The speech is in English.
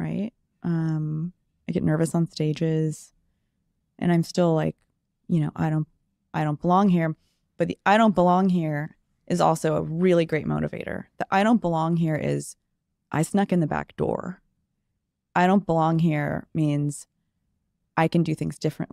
right? Um, I get nervous on stages, and I'm still like, you know, I don't, I don't belong here. But the I don't belong here is also a really great motivator. The I don't belong here is I snuck in the back door. I don't belong here means I can do things differently.